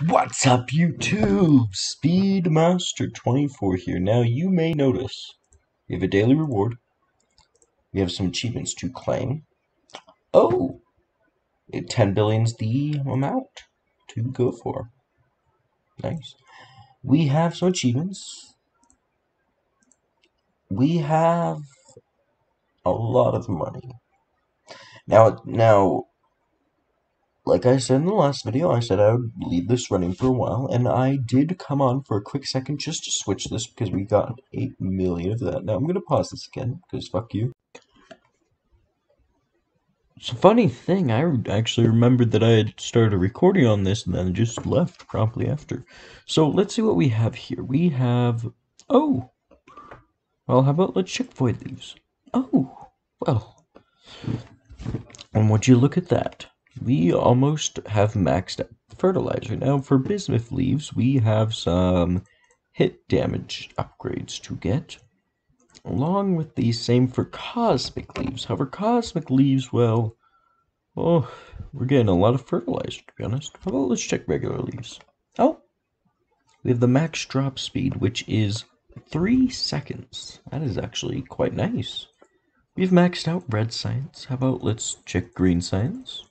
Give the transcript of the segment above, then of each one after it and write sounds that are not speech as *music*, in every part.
What's up, YouTube? Speedmaster24 here. Now, you may notice we have a daily reward. We have some achievements to claim. Oh! 10 billion's the amount to go for. Nice. We have some achievements. We have a lot of money. Now, now, like I said in the last video, I said I would leave this running for a while, and I did come on for a quick second just to switch this because we got 8 million of that. Now I'm going to pause this again because fuck you. It's a funny thing, I actually remembered that I had started recording on this and then just left promptly after. So let's see what we have here. We have. Oh! Well, how about let's check void leaves? Oh! Well. And would you look at that? We almost have maxed out fertilizer. Now for bismuth leaves, we have some hit damage upgrades to get. Along with the same for cosmic leaves. However, cosmic leaves, well, oh, we're getting a lot of fertilizer to be honest. How about let's check regular leaves? Oh, we have the max drop speed, which is three seconds. That is actually quite nice. We've maxed out red science. How about let's check green science?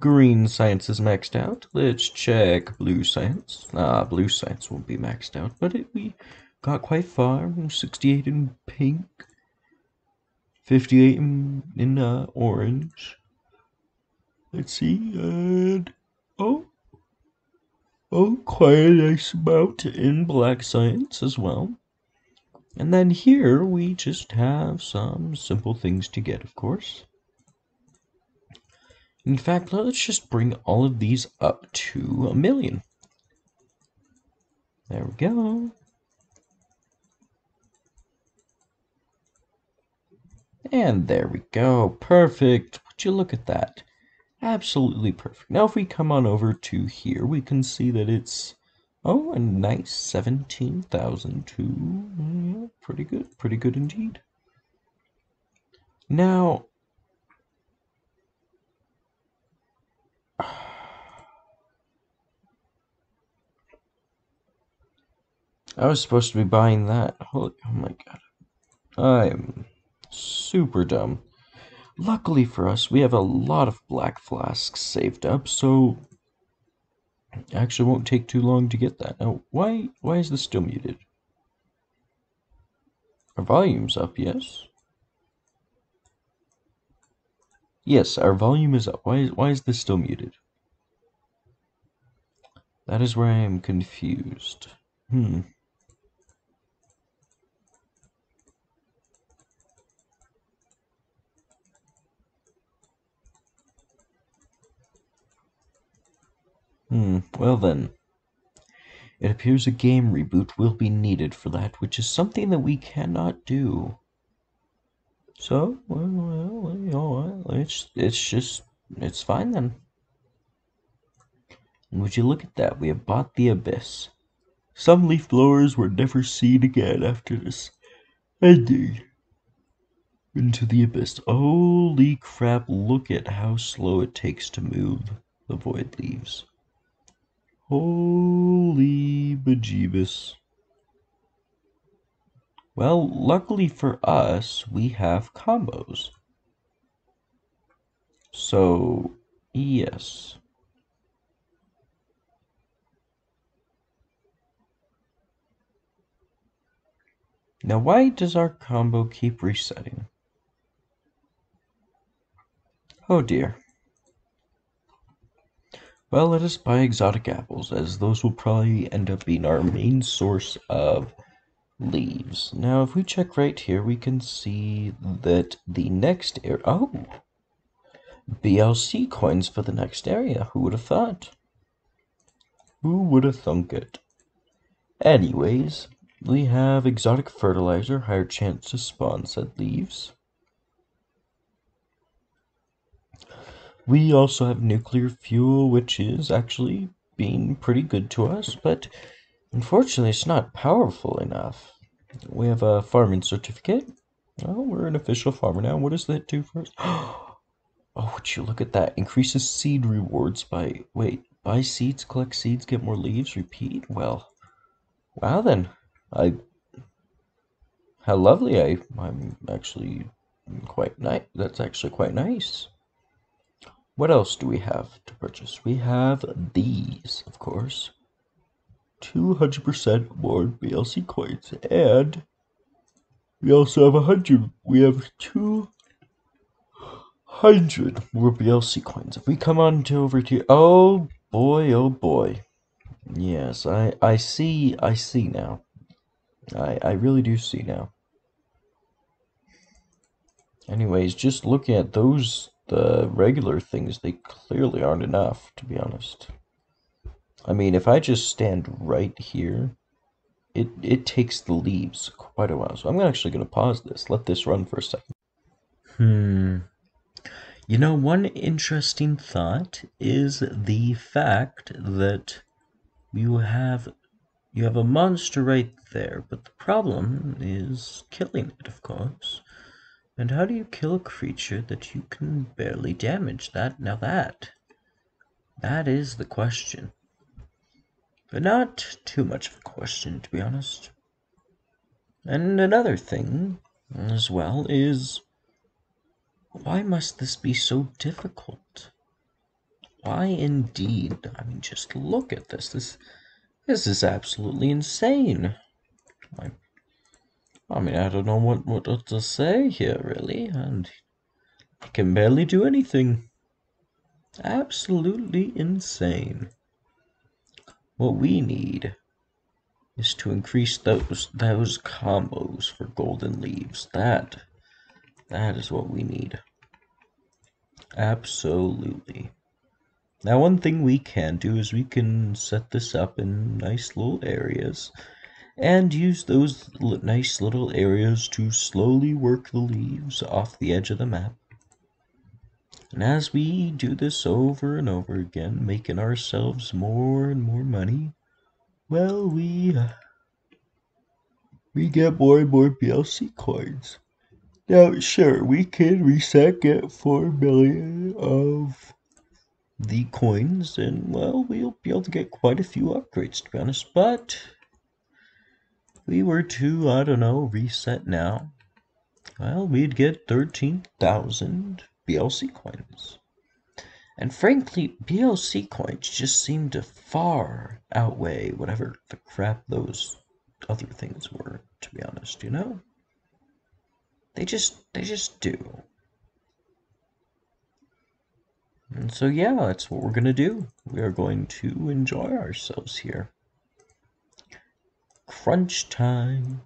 Green science is maxed out. Let's check blue science. Ah, blue science won't be maxed out, but it, we got quite far. 68 in pink, 58 in, in uh, orange. Let's see, and oh, oh, quite a nice amount in black science as well. And then here we just have some simple things to get, of course. In fact, let's just bring all of these up to a million. There we go. And there we go. Perfect. Would you look at that? Absolutely perfect. Now if we come on over to here, we can see that it's, oh, a nice 17,002. Yeah, mm, pretty good. Pretty good indeed. Now, I was supposed to be buying that. Holy, oh my god. I'm super dumb. Luckily for us, we have a lot of black flasks saved up, so actually won't take too long to get that. Now, why why is this still muted? Our volume's up, yes? Yes, our volume is up. Why is, why is this still muted? That is where I am confused. Hmm. Hmm, well then. It appears a game reboot will be needed for that, which is something that we cannot do. So, well, well it's, it's just, it's fine then. And would you look at that, we have bought the Abyss. Some leaf blowers were never seen again after this ending. Into the Abyss. Holy crap, look at how slow it takes to move the void leaves. Holy bejeebus. Well, luckily for us, we have combos. So, yes. Now, why does our combo keep resetting? Oh dear. Well, let us buy exotic apples, as those will probably end up being our main source of leaves. Now, if we check right here, we can see that the next area... Oh! BLC coins for the next area. Who would have thought? Who would have thunk it? Anyways, we have exotic fertilizer, higher chance to spawn said leaves. We also have nuclear fuel, which is actually being pretty good to us, but unfortunately it's not powerful enough. We have a farming certificate. Oh, we're an official farmer now. What does that do for us? *gasps* Oh, would you look at that? Increases seed rewards by, wait, Buy seeds, collect seeds, get more leaves, repeat. Well, wow then. I. How lovely. I, I'm actually quite nice. That's actually quite nice. What else do we have to purchase? We have these, of course. 200% more BLC coins. And we also have 100. We have 200 more BLC coins. If we come on to over to. Oh boy, oh boy. Yes, I, I see, I see now. I, I really do see now. Anyways, just looking at those the regular things, they clearly aren't enough, to be honest. I mean, if I just stand right here, it, it takes the leaves quite a while. So I'm actually going to pause this, let this run for a second. Hmm. You know, one interesting thought is the fact that you have you have a monster right there, but the problem is killing it, of course. And how do you kill a creature that you can barely damage? That now that that is the question. But not too much of a question, to be honest. And another thing as well is why must this be so difficult? Why indeed? I mean just look at this. This this is absolutely insane. I I mean, I don't know what, what to say here, really, and I can barely do anything. Absolutely insane. What we need is to increase those those combos for golden leaves. That that is what we need. Absolutely. Now one thing we can do is we can set this up in nice little areas and use those nice little areas to slowly work the leaves off the edge of the map. And as we do this over and over again, making ourselves more and more money, well, we uh, we get more and more BLC coins. Now, sure, we can reset get 4 million of the coins, and well, we'll be able to get quite a few upgrades, to be honest, but we were to, I don't know, reset now, well, we'd get 13,000 BLC coins. And frankly, BLC coins just seem to far outweigh whatever the crap those other things were, to be honest, you know? They just, they just do. And so, yeah, that's what we're going to do. We are going to enjoy ourselves here crunch time.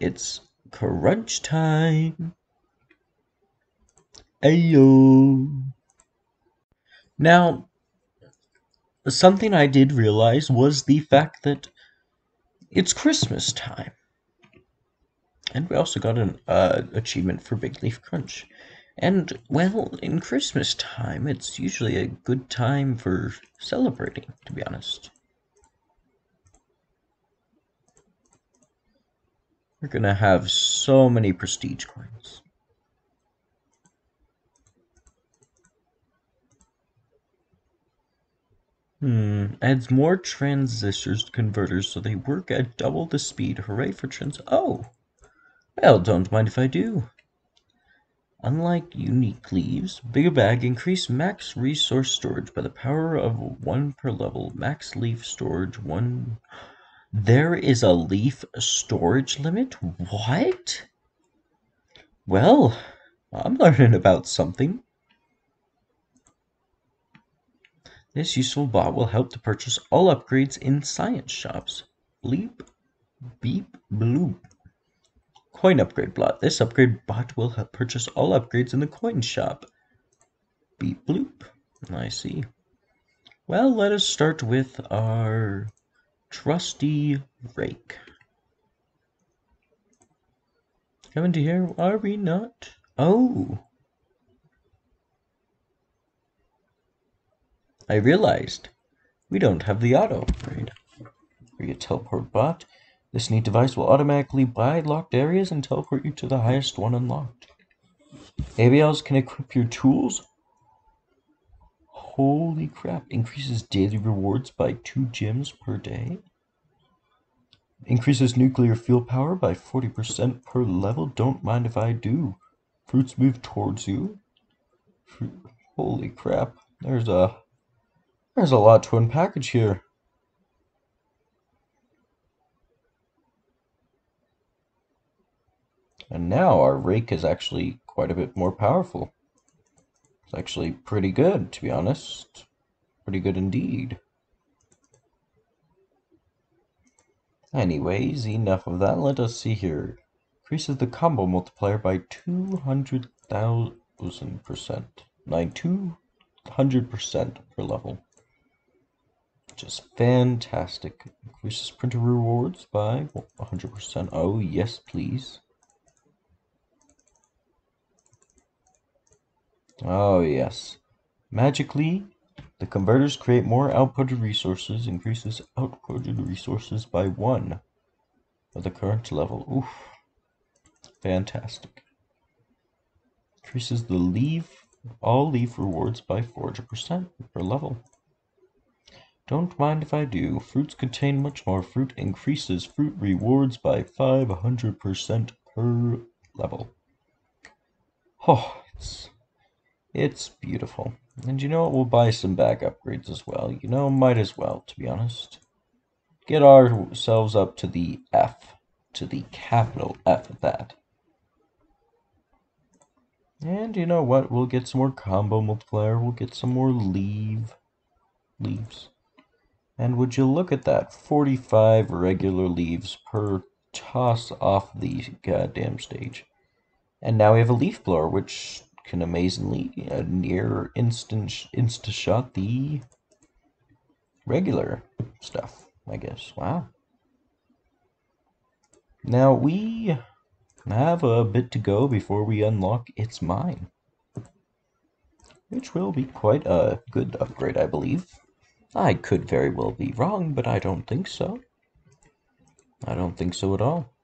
It's crunch time. Ayo. Now, something I did realize was the fact that it's Christmas time. And we also got an uh, achievement for Big Leaf Crunch. And, well, in Christmas time, it's usually a good time for celebrating, to be honest. We're gonna have so many prestige coins. Hmm, adds more transistors to converters so they work at double the speed. Hooray for trans- Oh! Well, don't mind if I do. Unlike unique leaves, Bigger Bag increase max resource storage by the power of one per level. Max leaf storage one there is a leaf storage limit? What? Well, I'm learning about something. This useful bot will help to purchase all upgrades in science shops. Bleep, beep, bloop. Coin upgrade bot. This upgrade bot will help purchase all upgrades in the coin shop. Beep, bloop. I see. Well, let us start with our Trusty rake. Coming to here, are we not? Oh! I realized we don't have the auto upgrade. a teleport bot. This neat device will automatically buy locked areas and teleport you to the highest one unlocked. ABLs can equip your tools Holy crap. Increases daily rewards by 2 gems per day. Increases nuclear fuel power by 40% per level. Don't mind if I do. Fruits move towards you. Holy crap. There's a there's a lot to unpackage here. And now our rake is actually quite a bit more powerful. It's actually pretty good, to be honest. Pretty good indeed. Anyways, enough of that. Let us see here. Increases the combo multiplier by 200,000%. 9, 200% per level. Which is fantastic. Increases printer rewards by 100%. Oh, yes, please. Oh, yes. Magically, the converters create more outputted resources, increases outputted resources by one of the current level. Oof. Fantastic. Increases the leave, all leaf rewards by 400% per level. Don't mind if I do. Fruits contain much more fruit, increases fruit rewards by 500% per level. Oh, it's it's beautiful. And you know what? We'll buy some back upgrades as well. You know, might as well, to be honest. Get ourselves up to the F. To the capital F at that. And you know what? We'll get some more combo multiplier. We'll get some more leave. Leaves. And would you look at that? 45 regular leaves per toss off the goddamn stage. And now we have a leaf blower, which can amazingly uh, near instant insta shot the regular stuff. I guess. Wow. Now we have a bit to go before we unlock It's Mine. Which will be quite a good upgrade, I believe. I could very well be wrong, but I don't think so. I don't think so at all.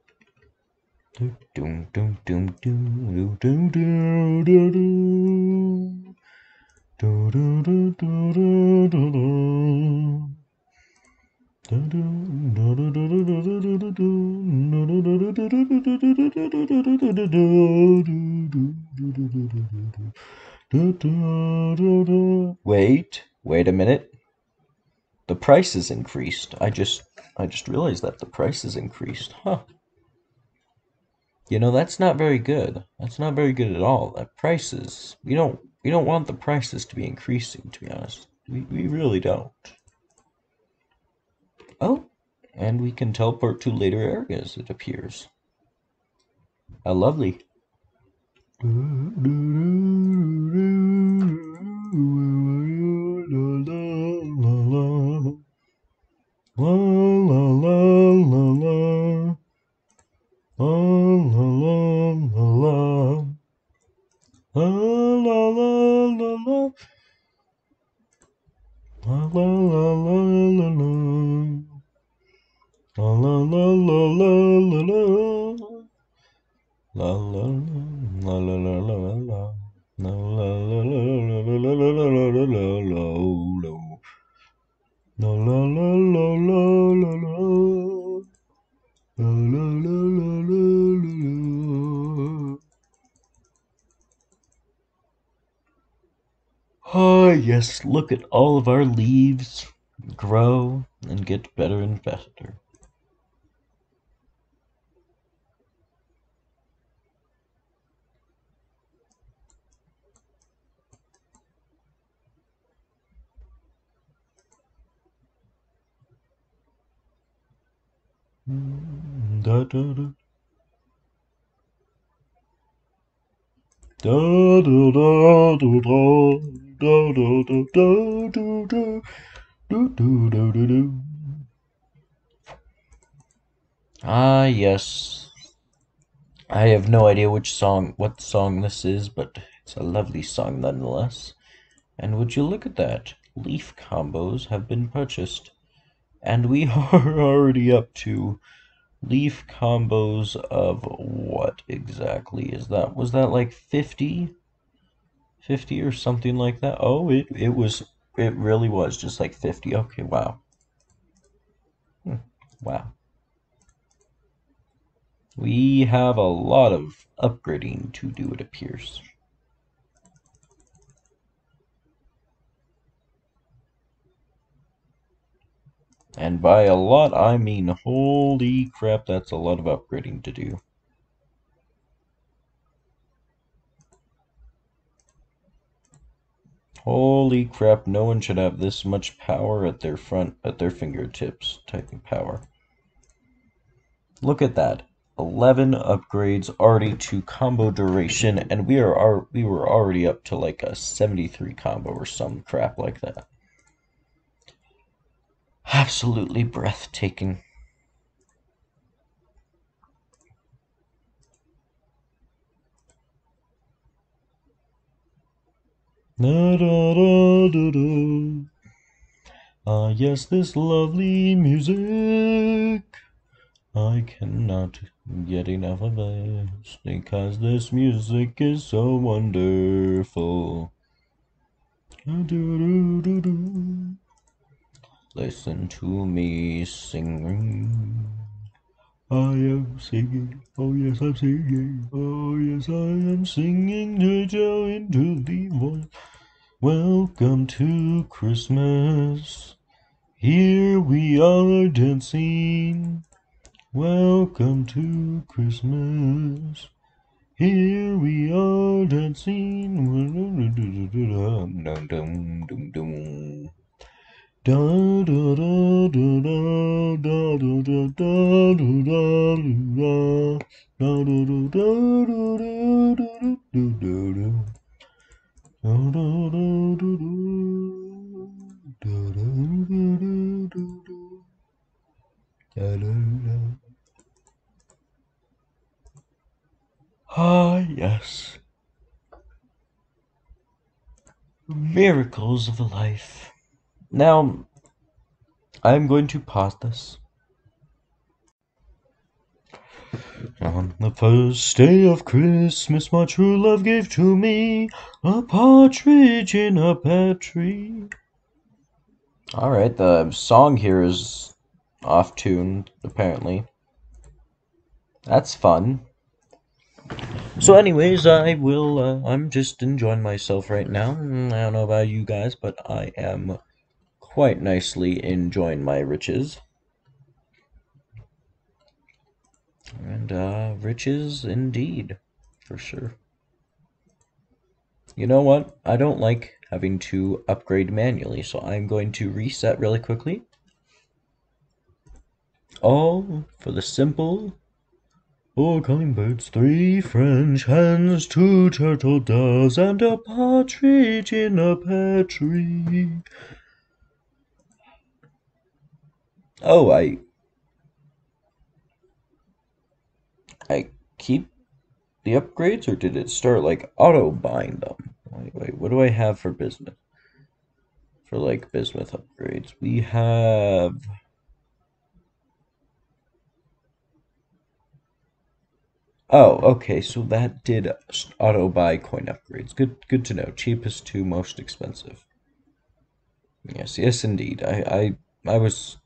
Wait, wait a minute. The price is increased. I just I just realized that the price is increased. Huh. You know, that's not very good. That's not very good at all. That prices, we don't, we don't want the prices to be increasing, to be honest. We, we really don't. Oh, and we can teleport to later areas, it appears. How lovely. *laughs* La la la la la la la la. La la la la la la la la la la la la la. La la la la la la la. La la la la la la la. la. Ah, yes, look at all of our leaves grow and get better and better. Da da da. Da da da da da da da da da da da do do do do. Ah yes. I have no idea which song what song this is, but it's a lovely song nonetheless. And would you look at that? Leaf combos have been purchased. And we *laughs* are already up to leaf combos of what exactly is that? Was that like 50? 50 or something like that? Oh, it, it was it really was just like 50. Okay, wow. Hmm, wow. We have a lot of upgrading to do, it appears. And by a lot, I mean holy crap, that's a lot of upgrading to do. Holy crap, no one should have this much power at their front, at their fingertips, typing power. Look at that. 11 upgrades already to combo duration, and we are we were already up to like a 73 combo or some crap like that. Absolutely breathtaking. Da, da, da, da, da. Ah, yes, this lovely music. I cannot get enough of this because this music is so wonderful. Do, do, do, do. Listen to me singing. Oh, I am singing, oh yes, I'm singing, oh yes, I am singing Jojo into the voice. Welcome to Christmas. Here we are dancing. Welcome to Christmas. Here we are dancing. Ah, yes. Miracles of life. Now, I'm going to pause this. On the first day of Christmas, my true love gave to me a partridge in a pear tree. Alright, the song here is off tune, apparently. That's fun. So, anyways, I will. Uh, I'm just enjoying myself right now. I don't know about you guys, but I am quite nicely enjoying my riches. And uh, riches indeed, for sure. You know what? I don't like having to upgrade manually, so I'm going to reset really quickly. All for the simple Four calling birds, three French hens, two turtle doves, and a partridge in a pear tree. Oh, I... I keep the upgrades, or did it start, like, auto-buying them? Wait, wait, what do I have for bismuth? For, like, bismuth upgrades. We have... Oh, okay, so that did auto-buy coin upgrades. Good good to know. Cheapest to most expensive. Yes, yes, indeed. I, I, I was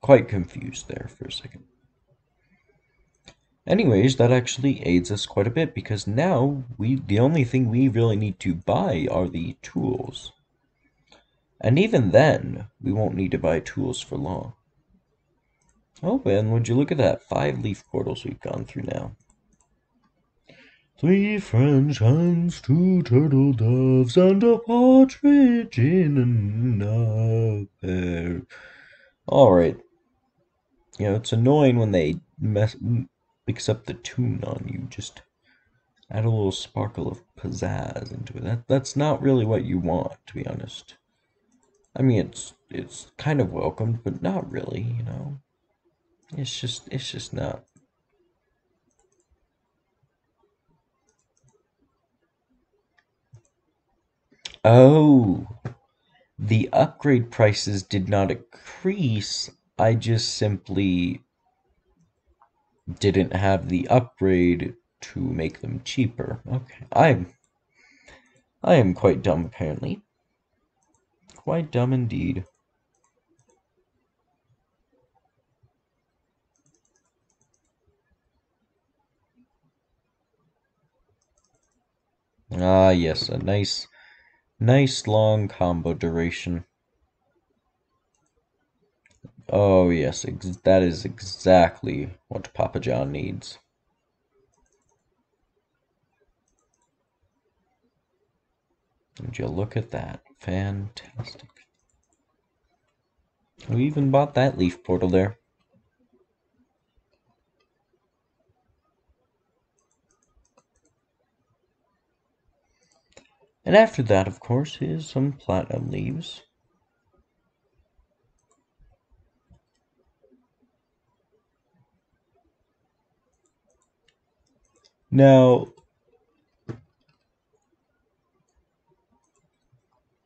quite confused there for a second. Anyways, that actually aids us quite a bit because now we the only thing we really need to buy are the tools. And even then, we won't need to buy tools for long. Oh, and would you look at that? Five leaf portals we've gone through now. Three French hens, two turtle doves, and a partridge in a pear. Alright, you know, it's annoying when they mess mix up the tune on you. Just add a little sparkle of pizzazz into it. That that's not really what you want, to be honest. I mean, it's it's kind of welcomed, but not really. You know, it's just it's just not. Oh, the upgrade prices did not increase I just simply didn't have the upgrade to make them cheaper. Okay, I'm I am quite dumb apparently. Quite dumb indeed. Ah, yes, a nice, nice long combo duration. Oh, yes, that is exactly what Papa John needs. Would you look at that? Fantastic. We even bought that leaf portal there. And after that, of course, is some platinum leaves. Now,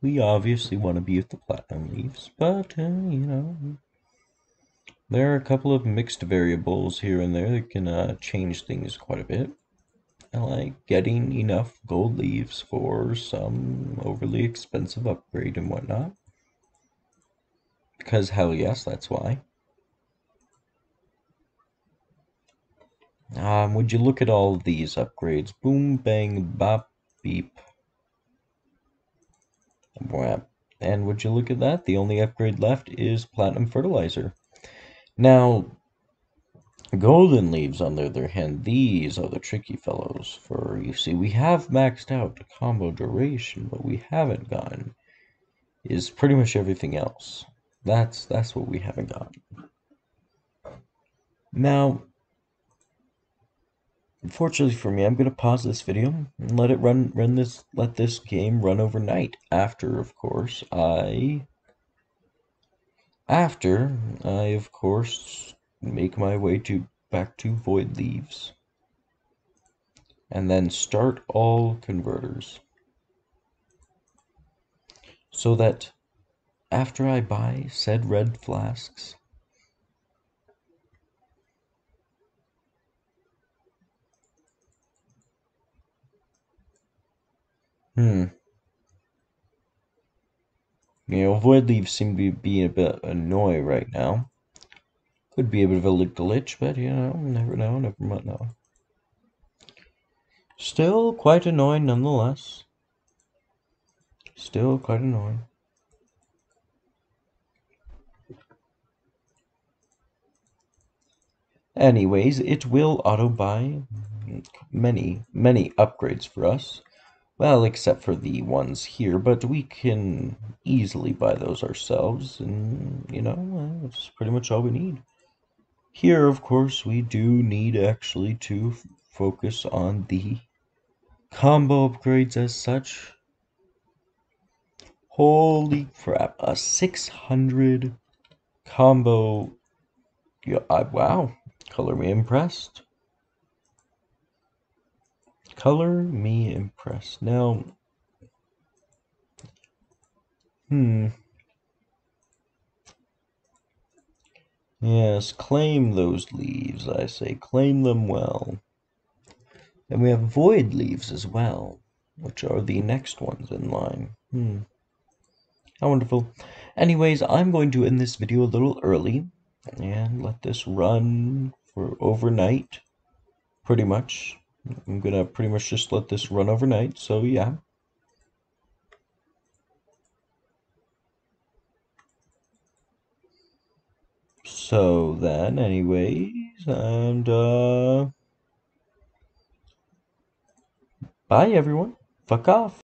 we obviously want to be with the platinum leaves, but, uh, you know, there are a couple of mixed variables here and there that can uh, change things quite a bit. I like getting enough gold leaves for some overly expensive upgrade and whatnot. Because hell yes, that's why. Um, would you look at all these upgrades? Boom, bang, bop, beep. Whap. And would you look at that? The only upgrade left is Platinum Fertilizer. Now, Golden Leaves, on the other hand, these are the tricky fellows. For, you see, we have maxed out combo duration, but we haven't gotten is pretty much everything else. That's, that's what we haven't gotten. Now, Unfortunately for me, I'm going to pause this video and let it run, run this, let this game run overnight. After, of course, I, after I, of course, make my way to back to Void Leaves. And then start all converters. So that after I buy said red flasks, Hmm. You know, void leaves seem to be a bit annoying right now. Could be a bit of a glitch, but you know, never know, never know. Still quite annoying nonetheless. Still quite annoying. Anyways, it will auto buy many, many upgrades for us. Well, except for the ones here, but we can easily buy those ourselves, and, you know, that's pretty much all we need. Here, of course, we do need actually to focus on the combo upgrades as such. Holy crap, a 600 combo. Yeah, I, wow, color me impressed. Color me impressed. Now, hmm. Yes, claim those leaves, I say. Claim them well. And we have void leaves as well, which are the next ones in line. Hmm. How wonderful. Anyways, I'm going to end this video a little early and let this run for overnight, pretty much. I'm gonna pretty much just let this run overnight, so yeah. So then, anyways, and uh, bye everyone. Fuck off.